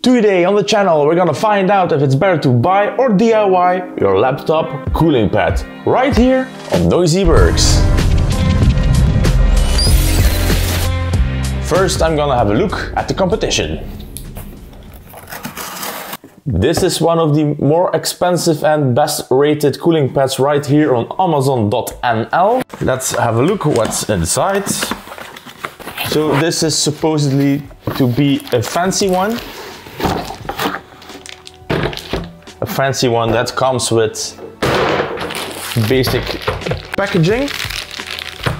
Today on the channel we're gonna find out if it's better to buy or DIY your laptop cooling pad right here on Noizie Works. First I'm gonna have a look at the competition. This is one of the more expensive and best rated cooling pads right here on amazon.nl. Let's have a look what's inside. So this is supposedly to be a fancy one. Fancy one that comes with basic packaging.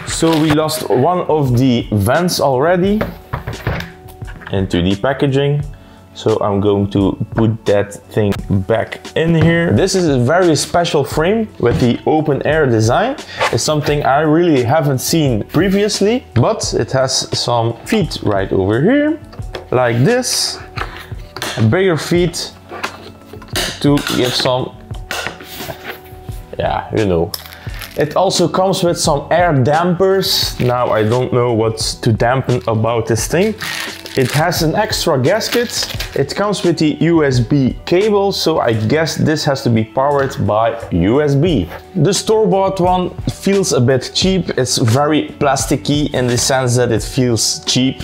So we lost one of the vents already into the packaging. So I'm going to put that thing back in here. This is a very special frame with the open air design. It's something I really haven't seen previously, but it has some feet right over here, like this. Bigger feet to give some, yeah, you know. It also comes with some air dampers. Now I don't know what's to dampen about this thing. It has an extra gasket. It comes with the USB cable, so I guess this has to be powered by USB. The store-bought one feels a bit cheap. It's very plasticky in the sense that it feels cheap.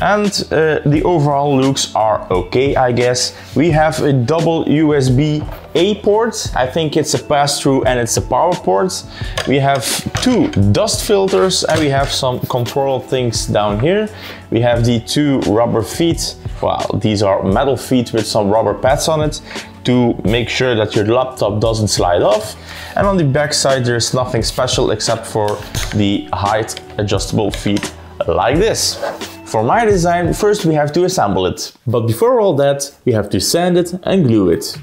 And uh, the overall looks are okay, I guess. We have a double USB A port. I think it's a pass-through and it's a power port. We have two dust filters and we have some control things down here. We have the two rubber feet. Well, these are metal feet with some rubber pads on it to make sure that your laptop doesn't slide off. And on the back side, there's nothing special except for the height adjustable feet like this. For my design, first we have to assemble it. But before all that, we have to sand it and glue it.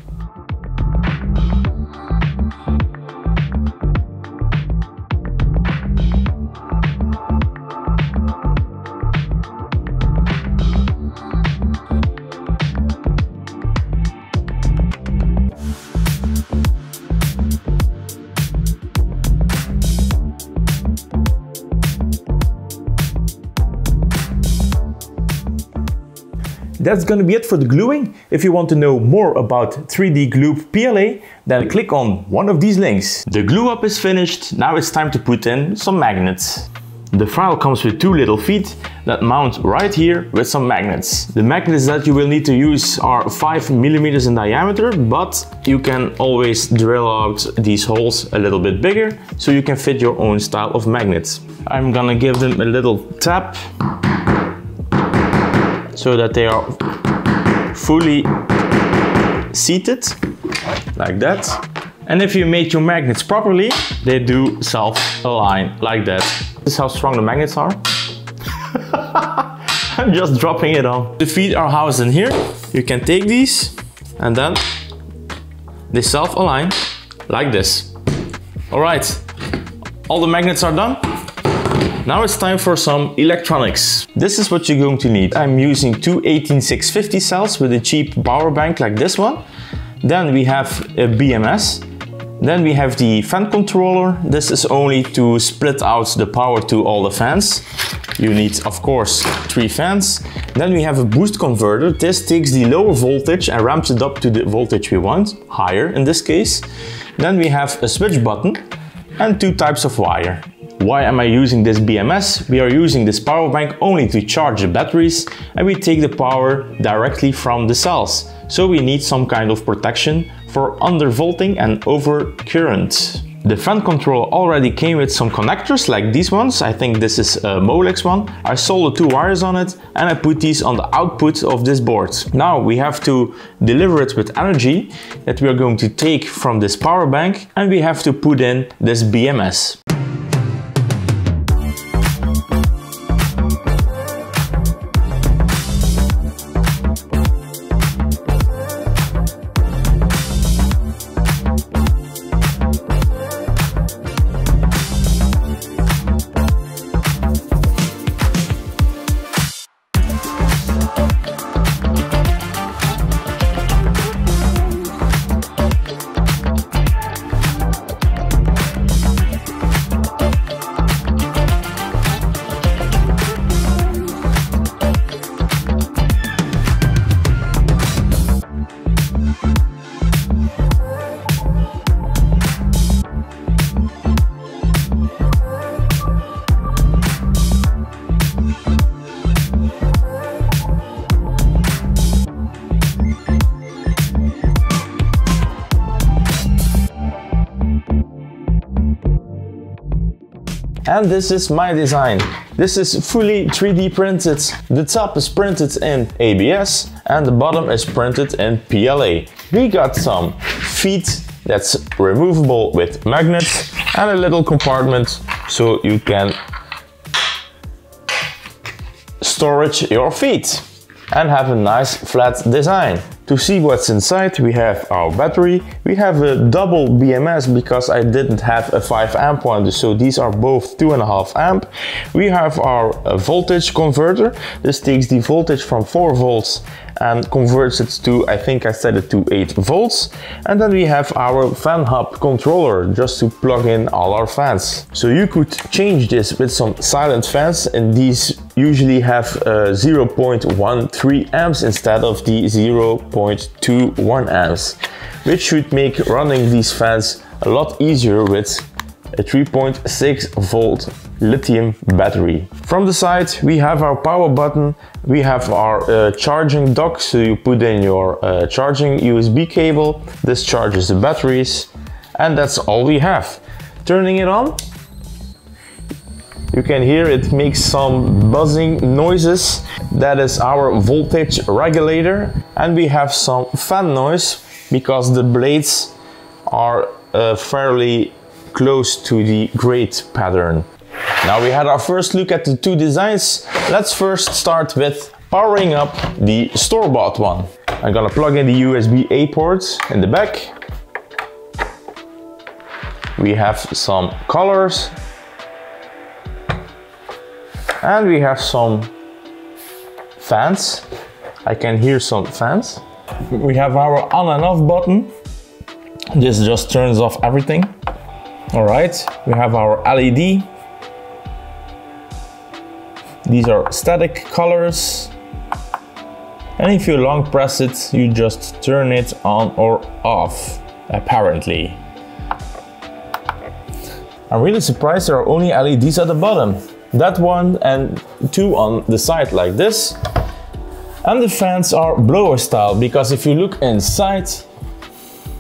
That's gonna be it for the gluing. If you want to know more about 3D Gloop PLA, then click on one of these links. The glue up is finished, now it's time to put in some magnets. The file comes with two little feet that mount right here with some magnets. The magnets that you will need to use are 5 millimeters in diameter, but you can always drill out these holes a little bit bigger so you can fit your own style of magnets. I'm gonna give them a little tap so that they are fully seated like that. And if you made your magnets properly, they do self-align like that. This is how strong the magnets are. I'm just dropping it on. The feet are housed in here. You can take these and then they self-align like this. All right, all the magnets are done. Now it's time for some electronics. This is what you're going to need. I'm using two 18650 cells with a cheap power bank like this one. Then we have a BMS. Then we have the fan controller. This is only to split out the power to all the fans. You need, of course, three fans. Then we have a boost converter. This takes the lower voltage and ramps it up to the voltage we want, higher in this case. Then we have a switch button and two types of wire. Why am I using this BMS? We are using this power bank only to charge the batteries and we take the power directly from the cells. So we need some kind of protection for undervolting and overcurrent. The fan control already came with some connectors like these ones. I think this is a Molex one. I soldered two wires on it and I put these on the output of this board. Now we have to deliver it with energy that we are going to take from this power bank and we have to put in this BMS. And this is my design. This is fully 3D printed. The top is printed in ABS and the bottom is printed in PLA. We got some feet that's removable with magnets and a little compartment so you can storage your feet and have a nice flat design. To see what's inside, we have our battery. We have a double BMS because I didn't have a 5 amp one, so these are both 2.5 amp. We have our uh, voltage converter. This takes the voltage from 4 volts and converts it to, I think I set it to 8 volts. And then we have our fan hub controller just to plug in all our fans. So you could change this with some silent fans and these usually have uh, 0.13 amps instead of the 0.21 amps, which should make running these fans a lot easier with a 3.6 volt lithium battery. From the side we have our power button, we have our uh, charging dock so you put in your uh, charging USB cable, this charges the batteries and that's all we have. Turning it on, you can hear it makes some buzzing noises. That is our voltage regulator and we have some fan noise because the blades are uh, fairly close to the grate pattern. Now we had our first look at the two designs. Let's first start with powering up the store-bought one. I'm gonna plug in the USB-A port in the back. We have some colors. And we have some fans. I can hear some fans. We have our on and off button. This just turns off everything. All right, we have our LED these are static colors. And if you long press it, you just turn it on or off, apparently. I'm really surprised there are only LEDs at the bottom. That one and two on the side like this. And the fans are blower style because if you look inside,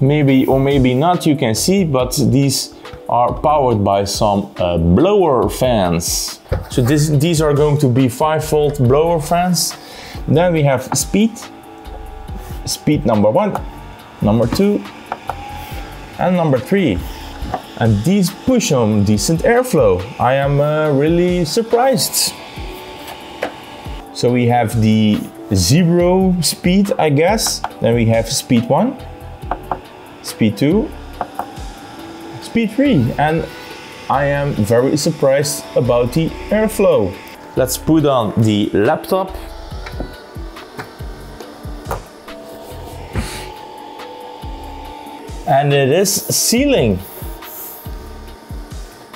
maybe or maybe not you can see, but these are powered by some uh, blower fans. So this, these are going to be 5 volt blower fans. Then we have speed, speed number 1, number 2 and number 3. And these push on decent airflow. I am uh, really surprised. So we have the zero speed, I guess. Then we have speed 1, speed 2, speed 3 and I am very surprised about the airflow. Let's put on the laptop. And it is sealing.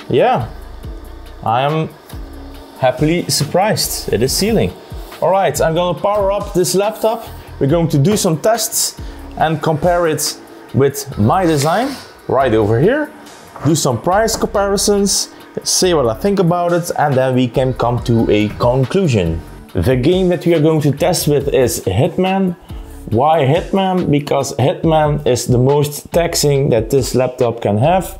Yeah, I am happily surprised. It is sealing. All right, I'm gonna power up this laptop. We're going to do some tests and compare it with my design right over here do some price comparisons, say what I think about it, and then we can come to a conclusion. The game that we are going to test with is Hitman. Why Hitman? Because Hitman is the most taxing that this laptop can have.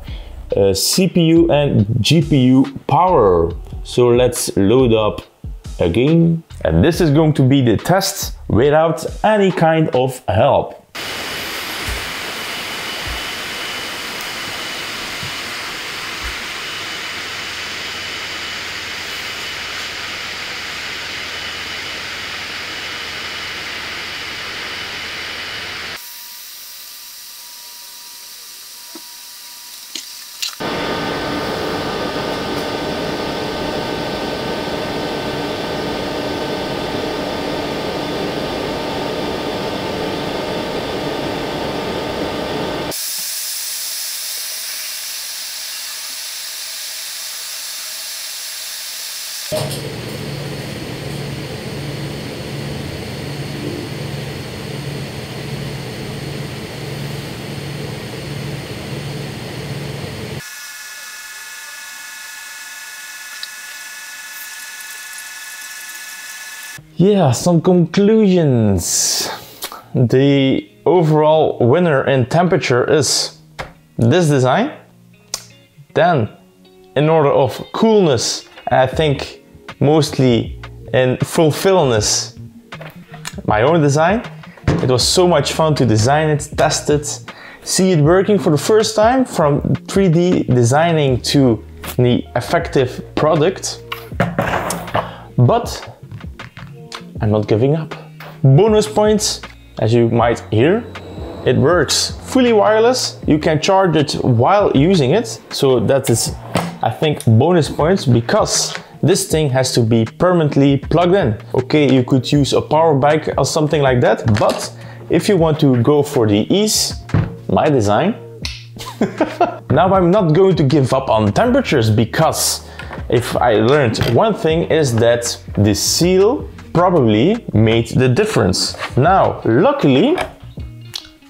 Uh, CPU and GPU power. So let's load up a game. And this is going to be the test without any kind of help. Yeah, some conclusions. The overall winner in temperature is this design. Then in order of coolness, I think mostly in fulfillness my own design. It was so much fun to design it, test it, see it working for the first time from 3D designing to the effective product. But I'm not giving up. Bonus points, as you might hear, it works fully wireless. You can charge it while using it. So that is, I think, bonus points because this thing has to be permanently plugged in. Okay, you could use a power bank or something like that, but if you want to go for the ease, my design, now I'm not going to give up on temperatures because if I learned one thing is that the seal probably made the difference. Now, luckily,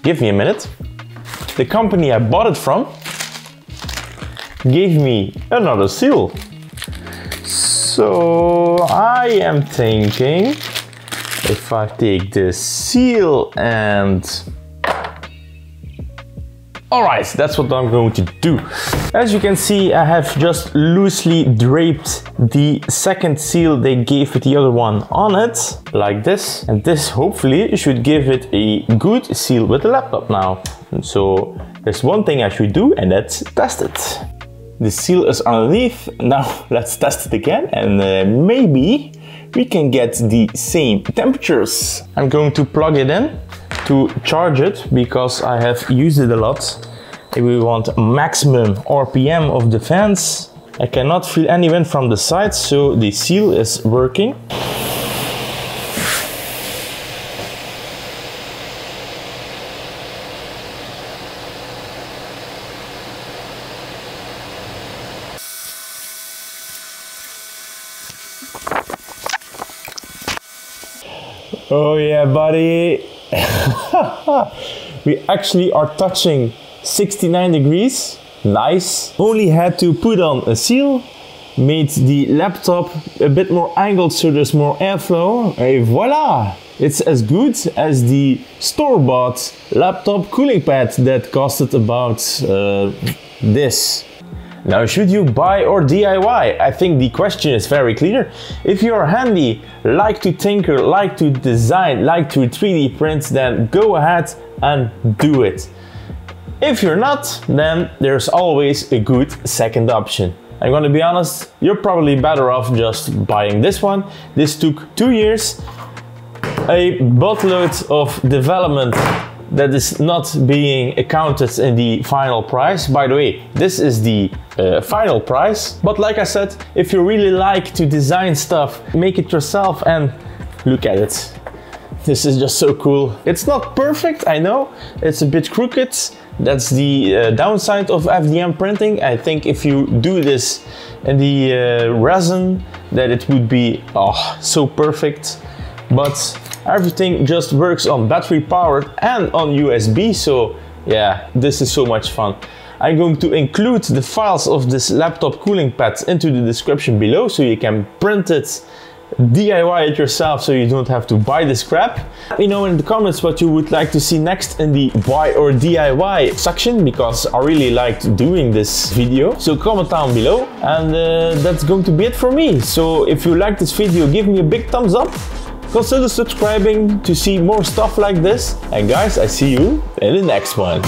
give me a minute, the company I bought it from gave me another seal. So I am thinking if I take this seal and Alright, that's what I'm going to do. As you can see, I have just loosely draped the second seal they gave with the other one on it, like this. And this hopefully should give it a good seal with the laptop now. And so there's one thing I should do and that's test it. The seal is underneath. Now let's test it again and uh, maybe we can get the same temperatures. I'm going to plug it in to charge it because I have used it a lot. If we want maximum RPM of the fans, I cannot feel any wind from the side, so the seal is working. Oh yeah, buddy. we actually are touching 69 degrees. Nice. Only had to put on a seal, made the laptop a bit more angled so there's more airflow. And voila! It's as good as the store-bought laptop cooling pad that costed about uh, this. Now, should you buy or DIY? I think the question is very clear. If you're handy, like to tinker, like to design, like to 3D print, then go ahead and do it. If you're not, then there's always a good second option. I'm gonna be honest, you're probably better off just buying this one. This took two years, a boatload of development that is not being accounted in the final price. By the way, this is the uh, final price. But like I said, if you really like to design stuff, make it yourself and look at it. This is just so cool. It's not perfect, I know. It's a bit crooked. That's the uh, downside of FDM printing. I think if you do this in the uh, resin, that it would be oh, so perfect. But everything just works on battery powered and on USB. So yeah, this is so much fun. I'm going to include the files of this laptop cooling pad into the description below so you can print it DIY it yourself so you don't have to buy this crap. Let me know in the comments what you would like to see next in the buy or DIY section because I really liked doing this video. So comment down below and uh, that's going to be it for me. So if you like this video give me a big thumbs up. Consider subscribing to see more stuff like this. And guys, I see you in the next one.